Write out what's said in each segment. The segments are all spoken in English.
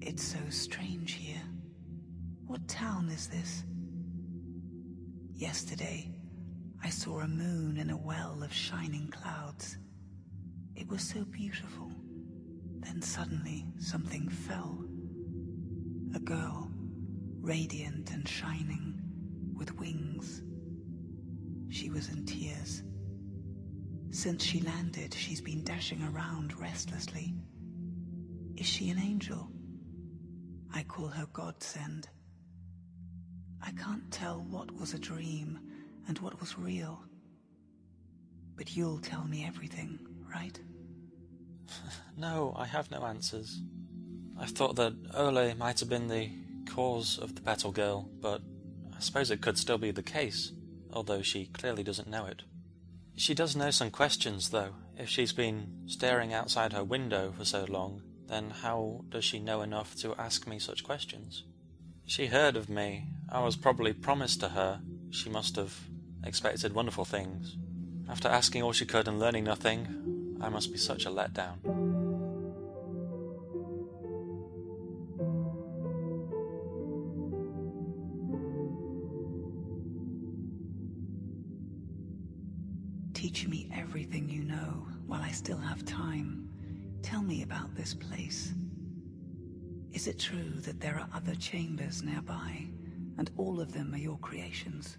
It's so strange here. What town is this? Yesterday, I saw a moon in a well of shining clouds. It was so beautiful. Then suddenly, something fell. A girl, radiant and shining, with wings. She was in tears. Since she landed, she's been dashing around restlessly. Is she an angel? I call her Godsend. I can't tell what was a dream and what was real. But you'll tell me everything, right? No, I have no answers. I thought that Ole might have been the cause of the Battle girl, but I suppose it could still be the case, although she clearly doesn't know it. She does know some questions, though. If she's been staring outside her window for so long, then how does she know enough to ask me such questions? She heard of me. I was probably promised to her. She must have expected wonderful things. After asking all she could and learning nothing, I must be such a letdown. Teach me everything you know while I still have time. Tell me about this place. Is it true that there are other chambers nearby, and all of them are your creations?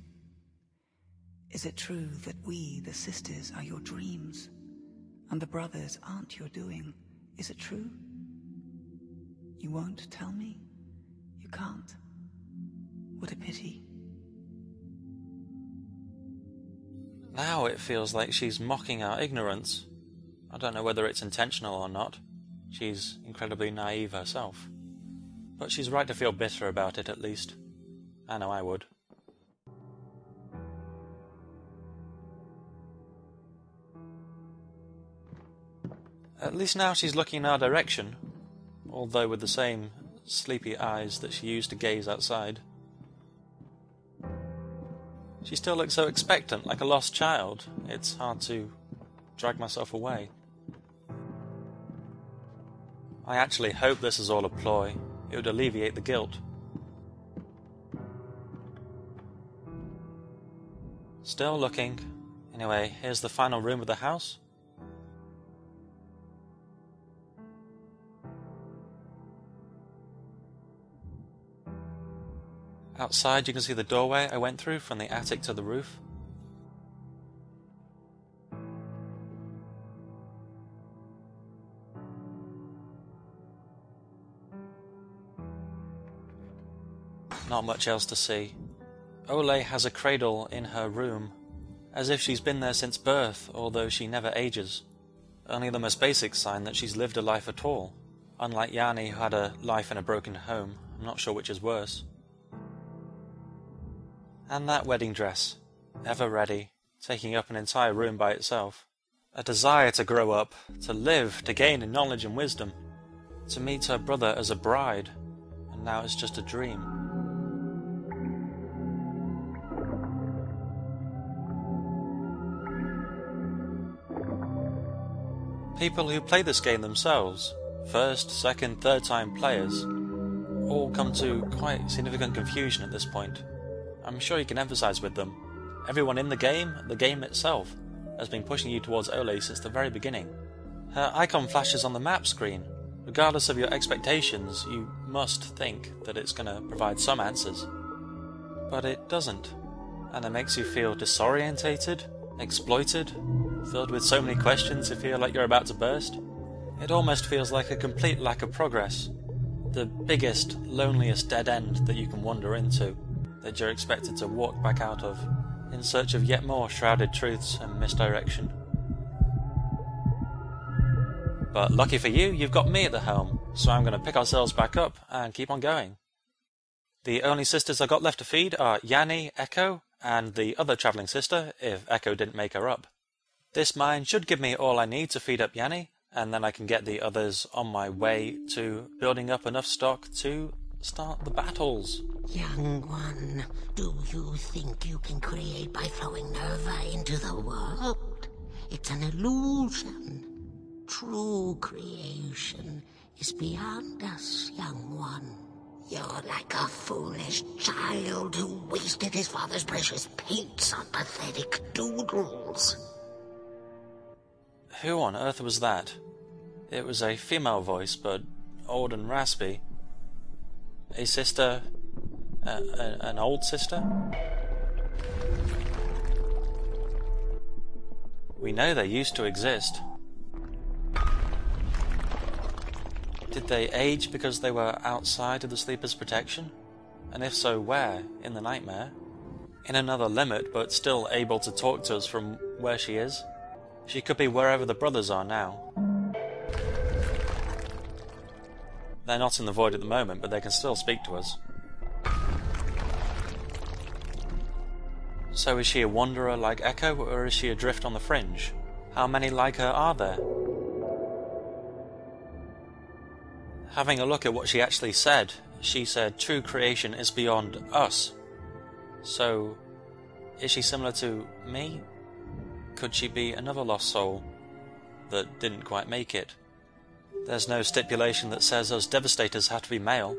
Is it true that we, the sisters, are your dreams, and the brothers aren't your doing? Is it true? You won't tell me? You can't? What a pity. Now it feels like she's mocking our ignorance. I don't know whether it's intentional or not. She's incredibly naive herself. But she's right to feel bitter about it, at least. I know I would. At least now she's looking in our direction, although with the same sleepy eyes that she used to gaze outside. She still looks so expectant, like a lost child. It's hard to drag myself away. I actually hope this is all a ploy. It would alleviate the guilt. Still looking. Anyway, here's the final room of the house. Outside, you can see the doorway I went through from the attic to the roof. Not much else to see. Ole has a cradle in her room, as if she's been there since birth, although she never ages. Only the most basic sign that she's lived a life at all. Unlike Yanni, who had a life in a broken home, I'm not sure which is worse. And that wedding dress, ever ready, taking up an entire room by itself. A desire to grow up, to live, to gain in knowledge and wisdom, to meet her brother as a bride, and now it's just a dream. People who play this game themselves, first, second, third time players, all come to quite significant confusion at this point. I'm sure you can emphasize with them. Everyone in the game, the game itself, has been pushing you towards Ole since the very beginning. Her icon flashes on the map screen. Regardless of your expectations, you must think that it's going to provide some answers. But it doesn't. And it makes you feel disorientated, exploited, filled with so many questions you feel like you're about to burst. It almost feels like a complete lack of progress. The biggest, loneliest dead end that you can wander into, that you're expected to walk back out of, in search of yet more shrouded truths and misdirection. But lucky for you, you've got me at the helm, so I'm going to pick ourselves back up and keep on going. The only sisters I got left to feed are Yanni, Echo, and the other travelling sister, if Echo didn't make her up. This mine should give me all I need to feed up Yanni, and then I can get the others on my way to building up enough stock to start the battles. Young one, do you think you can create by throwing Nerva into the world? It's an illusion. True creation is beyond us, young one. You're like a foolish child who wasted his father's precious paints on pathetic doodles. Who on earth was that? It was a female voice, but old and raspy. A sister? A, a, an old sister? We know they used to exist. Did they age because they were outside of the sleeper's protection? And if so, where? In the nightmare? In another limit, but still able to talk to us from where she is? She could be wherever the brothers are now. They're not in the void at the moment, but they can still speak to us. So is she a wanderer like Echo, or is she adrift on the fringe? How many like her are there? Having a look at what she actually said, she said true creation is beyond us. So, is she similar to me? Could she be another lost soul that didn't quite make it? There's no stipulation that says us devastators have to be male.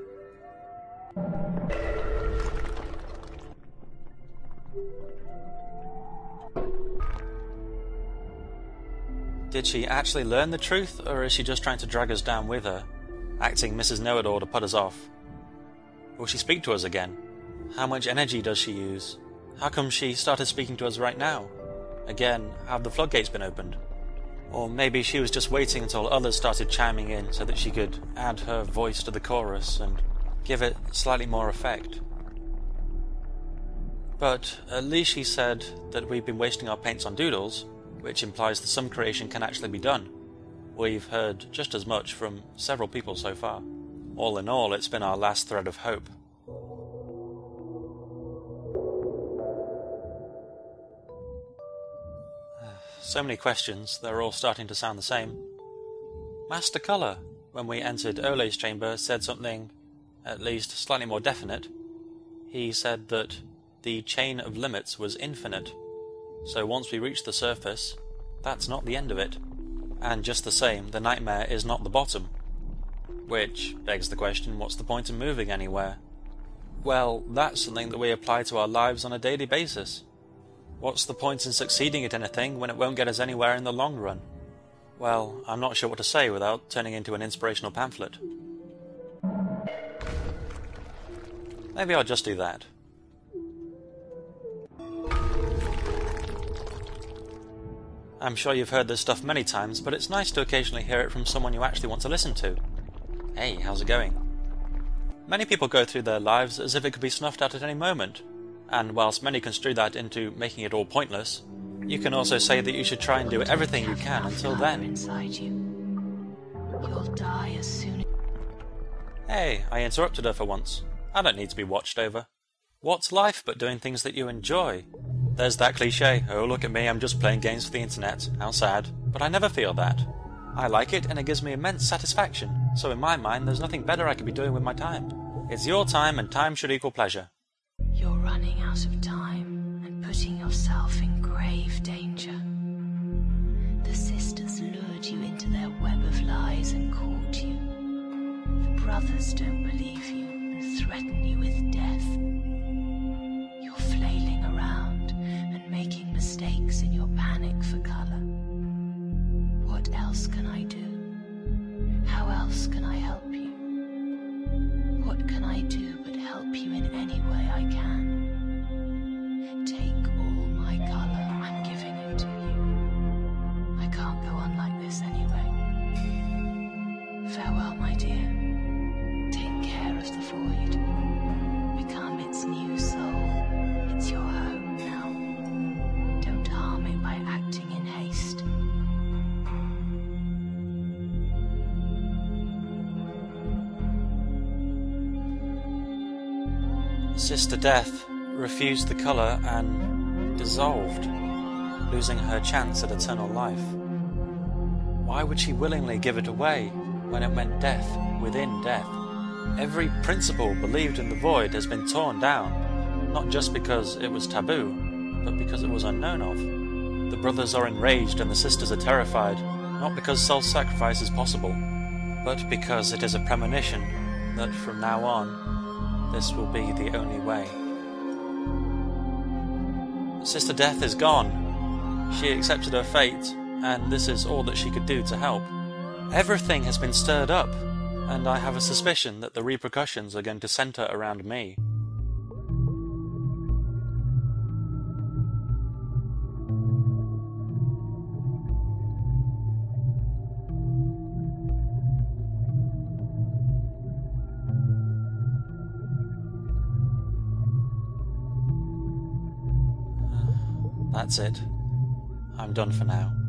Did she actually learn the truth, or is she just trying to drag us down with her, acting Mrs. Know-it-all to put us off? Will she speak to us again? How much energy does she use? How come she started speaking to us right now? Again, have the floodgates been opened? Or maybe she was just waiting until others started chiming in so that she could add her voice to the chorus and give it slightly more effect. But at least she said that we've been wasting our paints on doodles, which implies that some creation can actually be done. We've heard just as much from several people so far. All in all, it's been our last thread of hope. So many questions, they're all starting to sound the same. Master Colour, when we entered Ole's chamber, said something, at least slightly more definite. He said that the chain of limits was infinite, so once we reach the surface, that's not the end of it. And just the same, the nightmare is not the bottom. Which begs the question what's the point of moving anywhere? Well, that's something that we apply to our lives on a daily basis. What's the point in succeeding at anything when it won't get us anywhere in the long run? Well, I'm not sure what to say without turning into an inspirational pamphlet. Maybe I'll just do that. I'm sure you've heard this stuff many times, but it's nice to occasionally hear it from someone you actually want to listen to. Hey, how's it going? Many people go through their lives as if it could be snuffed out at any moment, and whilst many construe that into making it all pointless, you can also say that you should try and do everything you can until then. Inside you. You'll die as soon as Hey, I interrupted her for once. I don't need to be watched over. What's life but doing things that you enjoy? There's that cliche, oh look at me, I'm just playing games for the internet, how sad. But I never feel that. I like it and it gives me immense satisfaction, so in my mind there's nothing better I could be doing with my time. It's your time and time should equal pleasure. Running out of time and putting yourself in grave danger. The sisters lured you into their web of lies and caught you. The brothers don't believe you and threaten you with death. You're flailing around and making mistakes in your panic for color. What else can I do? How else can I help you? What can I do but help you in any way I can? Sister Death refused the colour and dissolved, losing her chance at eternal life. Why would she willingly give it away when it meant death within death? Every principle believed in the void has been torn down, not just because it was taboo, but because it was unknown of. The brothers are enraged and the sisters are terrified, not because self sacrifice is possible, but because it is a premonition that from now on, this will be the only way. Sister Death is gone. She accepted her fate, and this is all that she could do to help. Everything has been stirred up, and I have a suspicion that the repercussions are going to center around me. That's it. I'm done for now.